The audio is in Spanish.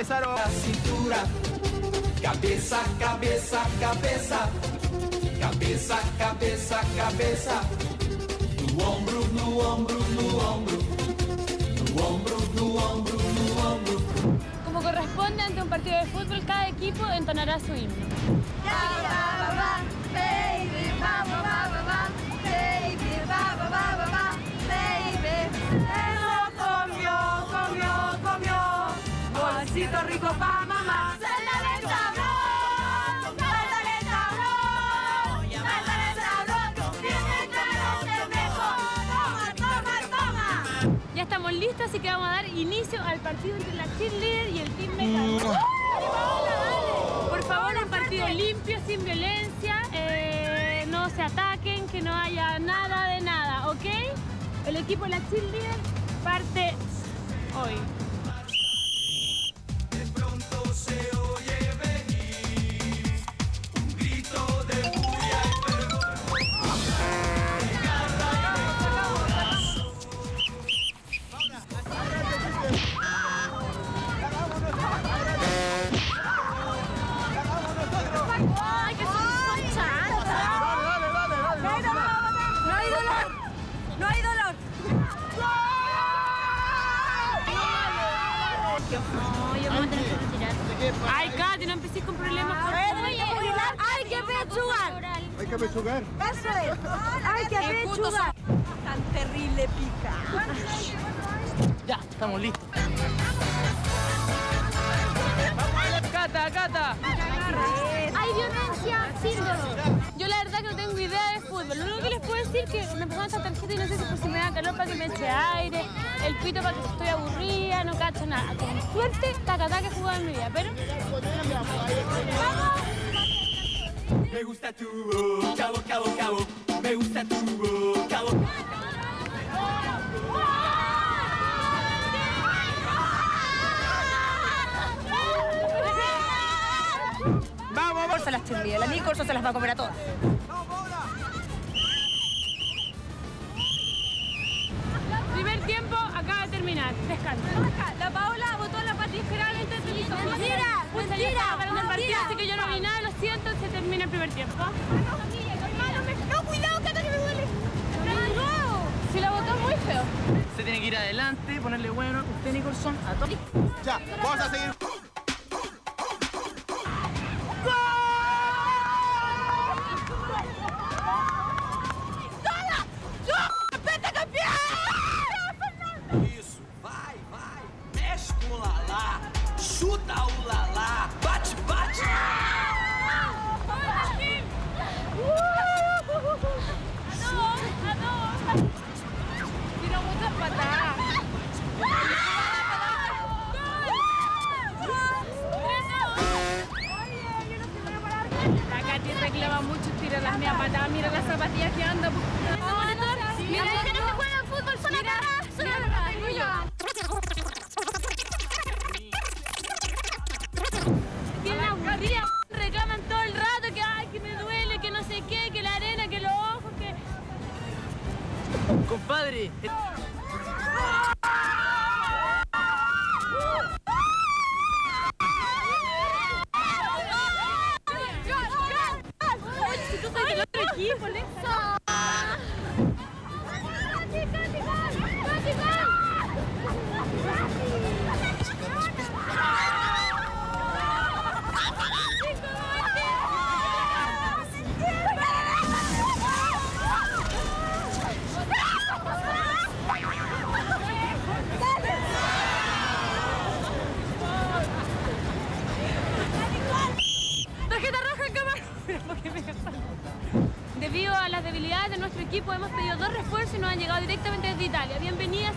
empezaron. La cintura, cabeza, cabeza, cabeza, cabeza, cabeza, cabeza, no ombro, no ombro, no ombro, no ombro, no ombro, no ombro. Como corresponde ante un partido de fútbol, cada equipo entonará su himno. comió, Ya estamos listos, así que vamos a dar inicio al partido entre la cheerleader y el team mecánico. Por favor, un partido limpio, sin violencia, eh, no se ataquen, que no haya nada de nada, ¿ok? El equipo de la cheerleader parte hoy. Ay, Katy, no empecés con problemas. por favor. ¡Hay que pechugar! Hay que pechugar. ¡Eso es! ¡Hay que pechugar! Tan terrible pica. Ya, estamos listos. Cata, Cata. Hay violencia. Yo la verdad que no tengo idea de fútbol. Decir que me pasaron esta tarjeta y no sé si por si me da calor para que me eche aire, el pito para que estoy aburrida, no cacho nada. Con suerte, tacatá que he jugado en mi vida, pero... Me gusta tu boca, boca, boca, boca. Me gusta tu boca, boca. Vamos, vamos a las cheerleaders. La Nicholson se las va a comer a todas. Descanso. La Paola votó a la Pati desesperadamente en televisor. Mentira, mentira, ganando el partido, mentira. así que yo no vi nada, lo siento, se termina el primer tiempo. No, cuidado, Cata, que me duele. Si la votó muy feo. Se tiene que ir adelante, ponerle bueno. Usted, Nicholson, a todos. Ya, vamos a seguir. Isso, vai, Mucho, tira las mías patadas, mira las zapatillas que anda. Mira, que no se juega fútbol, son agarradas, son agarradas. Tienen aburrida, reclaman todo el rato que ay, que me duele, que no sé qué, que la arena, que los ojos, que... Compadre, sabes que el otro nuestro equipo, hemos pedido dos refuerzos y nos han llegado directamente desde Italia. Bienvenida.